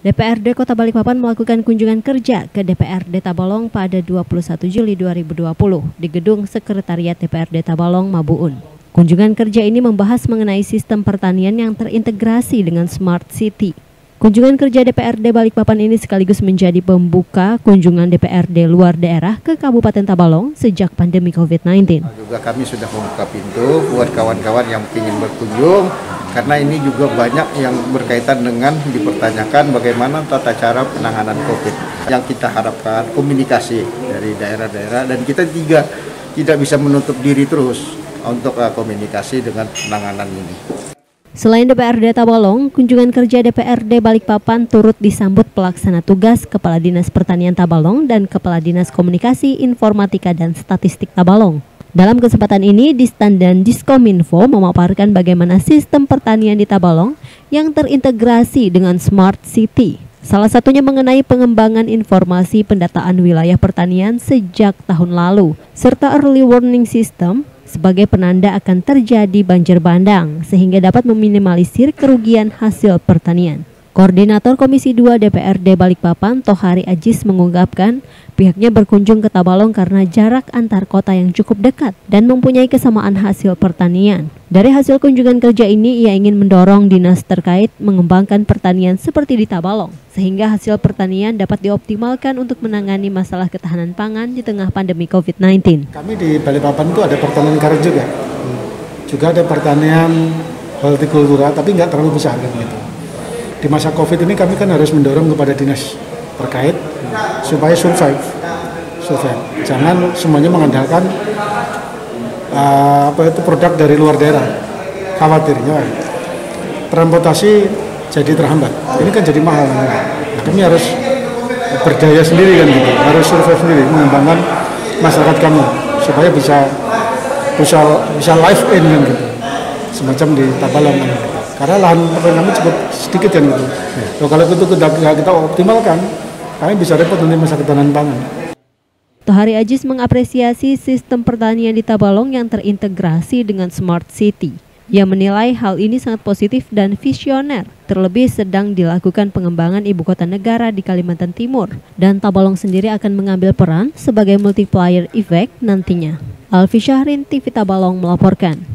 DPRD Kota Balikpapan melakukan kunjungan kerja ke DPRD Tabalong pada 21 Juli 2020 di Gedung Sekretariat DPRD Tabalong, Mabuun. Kunjungan kerja ini membahas mengenai sistem pertanian yang terintegrasi dengan Smart City. Kunjungan kerja DPRD Balikpapan ini sekaligus menjadi pembuka kunjungan DPRD luar daerah ke Kabupaten Tabalong sejak pandemi COVID-19. Juga kami sudah membuka pintu buat kawan-kawan yang ingin berkunjung karena ini juga banyak yang berkaitan dengan dipertanyakan bagaimana tata cara penanganan COVID. Yang kita harapkan komunikasi dari daerah-daerah dan kita juga tidak bisa menutup diri terus untuk uh, komunikasi dengan penanganan ini. Selain DPRD Tabalong, kunjungan kerja DPRD Balikpapan turut disambut pelaksana tugas Kepala Dinas Pertanian Tabalong dan Kepala Dinas Komunikasi, Informatika, dan Statistik Tabalong. Dalam kesempatan ini, Distan dan Diskominfo memaparkan bagaimana sistem pertanian di Tabalong yang terintegrasi dengan Smart City. Salah satunya mengenai pengembangan informasi pendataan wilayah pertanian sejak tahun lalu, serta early warning system sebagai penanda akan terjadi banjir bandang, sehingga dapat meminimalisir kerugian hasil pertanian. Koordinator Komisi 2 DPRD Balikpapan, Tohari Ajis mengungkapkan pihaknya berkunjung ke Tabalong karena jarak antar kota yang cukup dekat dan mempunyai kesamaan hasil pertanian. Dari hasil kunjungan kerja ini, ia ingin mendorong dinas terkait mengembangkan pertanian seperti di Tabalong, sehingga hasil pertanian dapat dioptimalkan untuk menangani masalah ketahanan pangan di tengah pandemi COVID-19. Kami di Balikpapan itu ada pertanian karet juga, juga ada pertanian hortikultura, tapi nggak terlalu besar gitu di masa COVID ini kami kan harus mendorong kepada dinas terkait supaya survive, survive. Jangan semuanya mengandalkan uh, apa itu produk dari luar daerah. Khawatirnya transportasi jadi terhambat. Ini kan jadi mahal. Kami harus berdaya sendiri kan gitu, harus survive sendiri, mengembangkan masyarakat kami supaya bisa bisa bisa live in kan gitu, semacam di Tabalang. Kan karena lahan kami cukup sedikit kan gitu. Ya. kalau itu tidak kita optimalkan, kami bisa repot nanti masa ketahanan pangan. Tohari Ajis mengapresiasi sistem pertanian di Tabalong yang terintegrasi dengan Smart City. Ia menilai hal ini sangat positif dan visioner, terlebih sedang dilakukan pengembangan ibu kota negara di Kalimantan Timur, dan Tabalong sendiri akan mengambil peran sebagai multiplier effect nantinya. Alfi Syahrin, TV Tabalong melaporkan.